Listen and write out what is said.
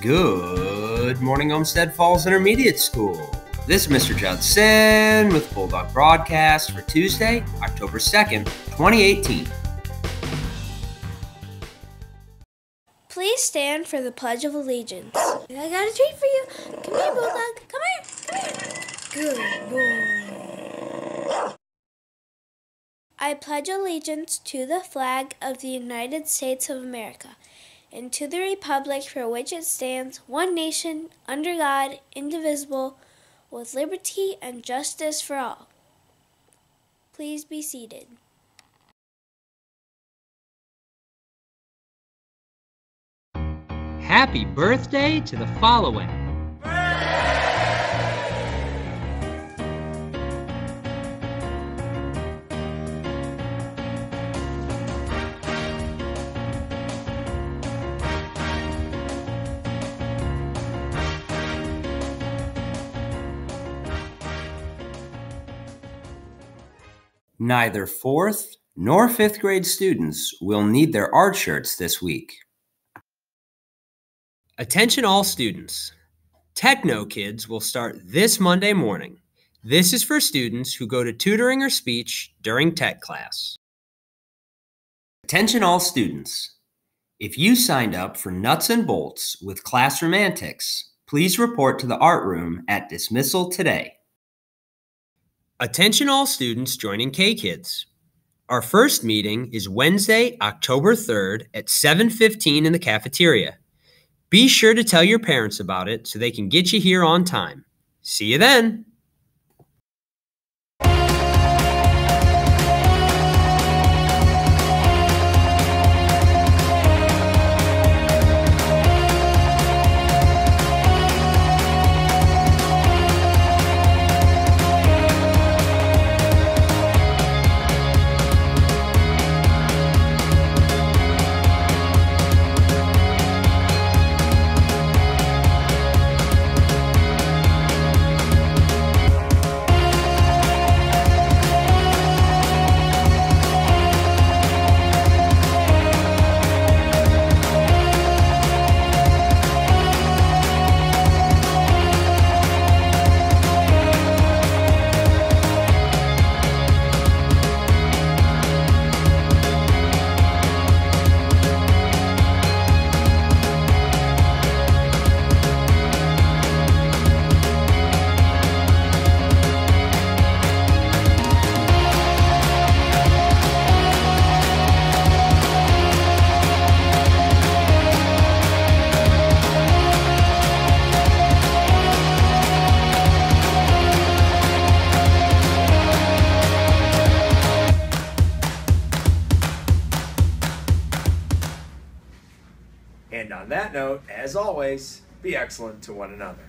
Good morning, Olmsted Falls Intermediate School. This is Mr. Judson with Bulldog Broadcast for Tuesday, October 2nd, 2018. Please stand for the Pledge of Allegiance. I got a treat for you. Come here, Bulldog. Come here. Come here. Good boy. I pledge allegiance to the flag of the United States of America and to the republic for which it stands, one nation, under God, indivisible, with liberty and justice for all. Please be seated. Happy birthday to the following. Neither fourth nor fifth grade students will need their art shirts this week. Attention all students. Techno Kids will start this Monday morning. This is for students who go to tutoring or speech during tech class. Attention all students. If you signed up for Nuts and Bolts with Classroom Antics, please report to the art room at dismissal today. Attention all students joining K-Kids. Our first meeting is Wednesday, October 3rd at 7:15 in the cafeteria. Be sure to tell your parents about it so they can get you here on time. See you then. On that note, as always, be excellent to one another.